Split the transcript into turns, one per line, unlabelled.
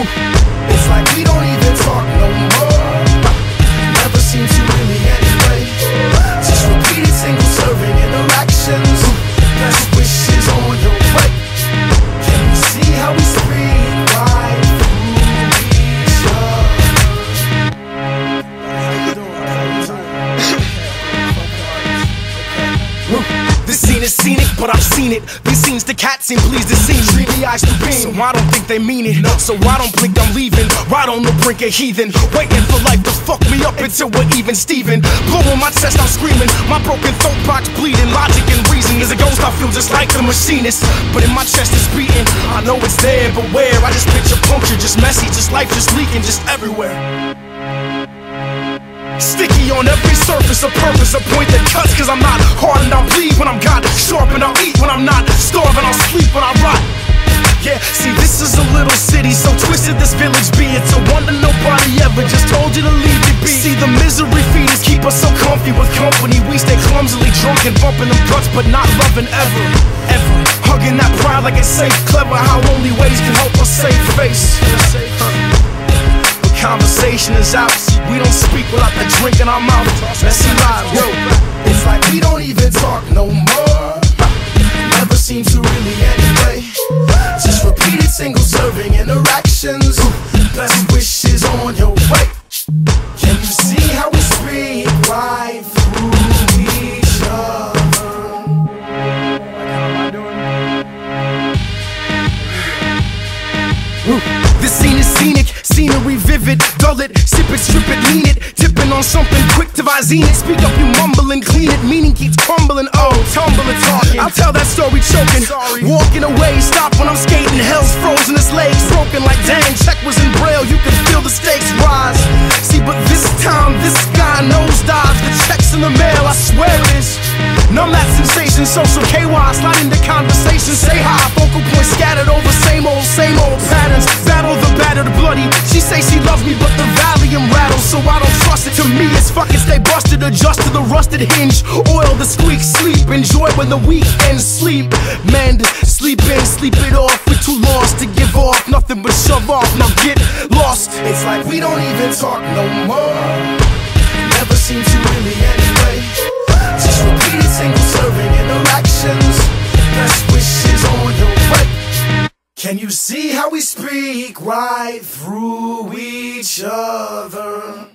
Woo. Seen it, seen it, but I've seen it. These scenes the cats seem pleased to see me. Dreamy eyes to beam. So I don't think they mean it. So I don't blink, I'm leaving. Right on the brink of heathen. Waiting for life to fuck me up until we're even Steven. Blowing my chest, I'm screaming. My broken throat box bleeding. Logic and reason. is a ghost, I feel just like the machinist. But in my chest it's beating. I know it's there, but where? I just picture puncture, just messy, just life just leaking, just everywhere. Sticky on every surface, a purpose, a point that cuts. Cause I'm not hard and I'll bleed when I'm got sharp and I'll eat when I'm not starving, I'll sleep when I rot. Yeah, see, this is a little city, so twisted this village be. It's a wonder nobody ever just told you to leave it be. See, the misery feeders keep us so comfy with company. We stay clumsily drunk and bumping them guts, but not loving ever, ever. Hugging that pride like it's safe, clever how only ways can help us save face. Conversation is out, we don't speak without the drink in our mouth. Messy lives, yo.
It's like we don't even talk no more. Never seem to really anyway. Just repeated single serving interactions. Best wishes on your way. Can you see how we speak right through each other?
Scene is scenic, scenery vivid. Dull it, sip it, strip it, lean it. Tipping on something quick to visine it. Speak up, you mumbling, clean it. Meaning keeps crumbling. Oh, tumbling, talking. I'll tell that story choking. Walking away, stop when I'm skating. Hell's frozen, his legs broken like dang. Check was in braille, you can feel the stakes rise. See, but this time, this guy nosedives. The checks in the mail, I swear it is. Numb that sensation, social KY, slide into conversation. Say hi, She say she loves me, but the Valium rattles, so I don't trust it. To me, it's fucking stay busted, adjust to the rusted hinge. Oil the squeak, sleep, enjoy when the weekend sleep. Mend, sleep in, sleep it off. We're too lost to give off, nothing but shove off. Now get lost.
It's like we don't even talk no more. Never seem to really anyway. Just repeated single serving interactions. Can you see how we speak right through each other?